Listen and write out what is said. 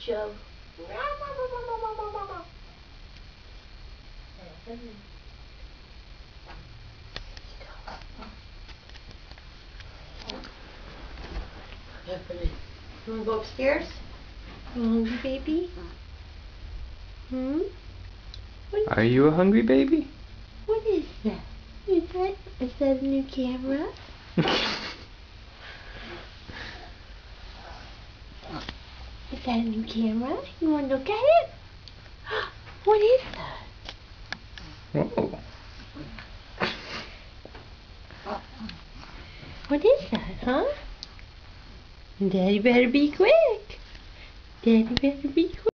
shove. Hopefully. You wanna go upstairs? Hungry baby? Hmm? Are you a hungry baby? what is that? Is that, is that a new camera? Is that a new camera? You wanna look at it? What is that? Whoa. What is that, huh? Daddy better be quick. Daddy better be